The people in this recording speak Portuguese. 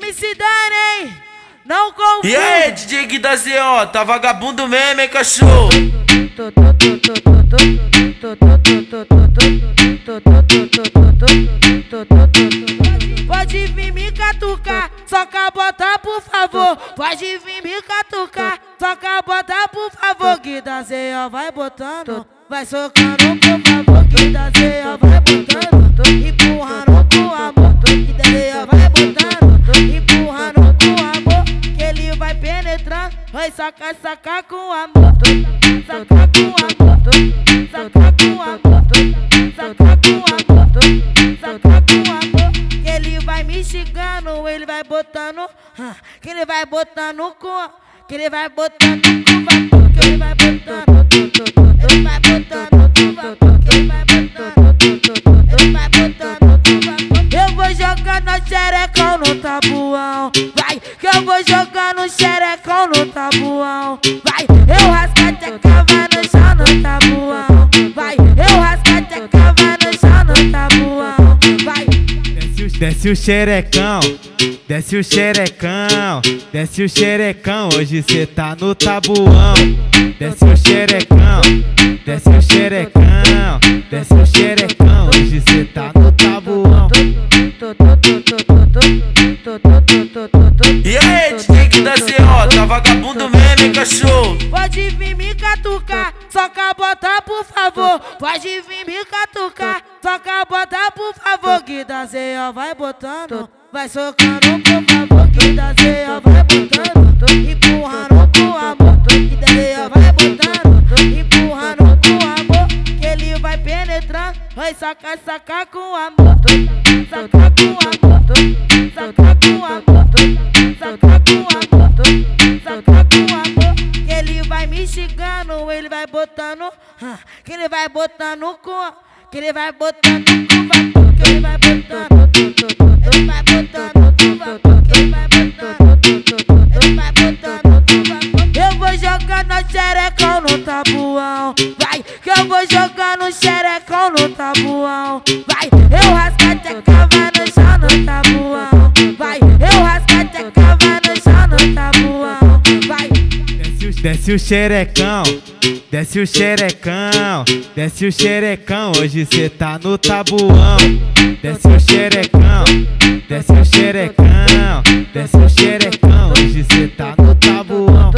MC Dani, não confia. E aí, DJ ZO, tá vagabundo mesmo, hein, cachorro? Pode vir me catucar, só cabota por favor. Pode vir me catucar, só cabota por favor. Que da ZO vai botando, vai socando por favor. Que ZO vai botando, empurrando vai penetrando, vai sacar, sacar com amor. Sacar com amor, sacar com amor, sacar com amor, sacar com amor. Que ele vai me xingando, ele vai botando, ah, que ele vai botando com, que ele vai botando com no xerecão no tabuão, vai, eu rascate a cava no chão no tabuão, vai, eu rascate a cava no chão no tabuão, vai. Desce o, desce o xerecão, desce o xerecão, desce o xerecão, hoje cê tá no tabuão. Desce o xerecão, desce o xerecão, desce o xerecão, hoje cê tá no tabuão. Vagabundo mesmo, hein, cachorro? Pode vir me catucar, só cabota por favor. Pode vir me catucar, só cabota por favor. Que da ZO vai botando, vai socando por favor. Que da ZO vai botando, empurrando com amor. Que da ZO vai botando, empurrando com amor. Que ele vai penetrando, vai sacar, sacar com amor. Sacar com amor, sacar com amor, xingando, ele vai botando, ah, que ele vai botando com, que ele vai botando com vapor, que ele vai botando, ele vai botando com vapor, que ele vai botando, ele vai botando com vapor. Eu vou jogar no xerecão no tabuão, vai, que eu vou jogar no xerecão no tabuão, vai, eu rascate a Desce o xerecão, desce o xerecão, desce o xerecão, hoje cê tá no tabuão. Desce o xerecão, desce o xerecão, desce o xerecão, hoje cê tá no tabuão.